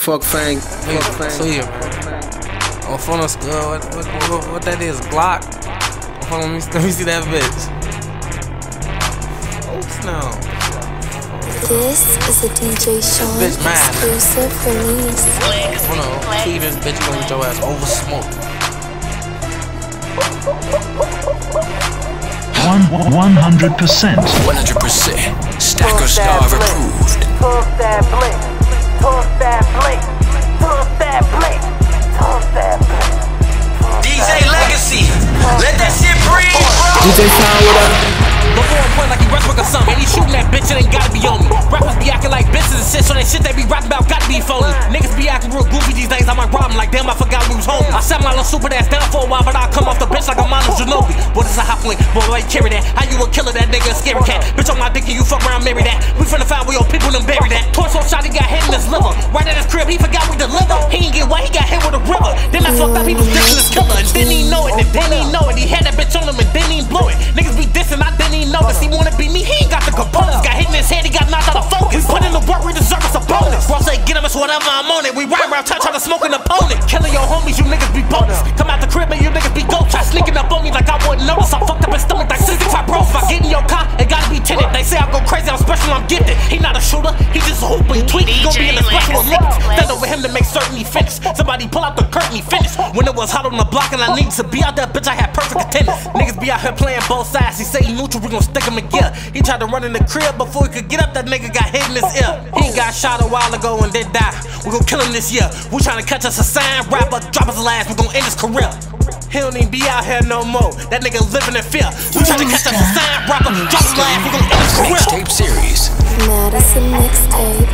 Fuck Fang. Fuck Fang. So yeah, on phone of school, uh, what, what, what, what that is? Glock. Hold on, let me, let me see that bitch. Oops, no. This is a DJ Sean Bitch mad. exclusive release. Hold on, tweet this bitch gonna get your ass over smoke. One one hundred percent. 100% Stacker Starve approved. That that that. DJ Legacy, let that shit breathe, bro. DJ Sean, what up? Before I'm point like he Westbrook or something. And he shooting that bitch, it ain't gotta be on me. Rappers be acting like bitches and shit, so that shit they be rapping about gotta be phony. Like I we was home. I sat my little super ass down for a while, but I come off the bench like a Manu Ginobili. Boy, this a hot point, boy, you carry that? How you a killer, that nigga a scary cat? Bitch on my dick and you fuck around, marry that. We finna find where your people done bury that. Torso shot, he got hit in his liver. Right at his crib, he forgot we deliver. He ain't get wet, he got hit with a river. Then I fucked up, he was dissing his killer. And didn't he know it, and didn't he know it. He had that bitch on him and didn't even blow it. Niggas be dissing, I didn't even notice. He wanna be me, he ain't got the components. Got hit in his head, he got knocked out of focus. We put in the work, we deserve us a bonus. Bro say, get him, it's whatever I'm on it. We ride around town trying to smoke an opponent. I'm gifted. He not a shooter, he just a hooper. He tweet, he gon' be in the special Olympics. Stand over him to make certain he finished. Somebody pull out the curtain, he finished. When it was hot on the block and I needed to be out there, bitch, I had perfect attendance. Niggas be out here playing both sides. He say he neutral, we gon' stick him in gear. He tried to run in the crib before he could get up, that nigga got hit in his ear. He got shot a while ago and did die. We gon' kill him this year. We tryna catch us a sign rapper, drop us last, we gon' end his career. He don't even be out here no more. That nigga living in fear. We tryna catch us a sign rapper, drop Mixtape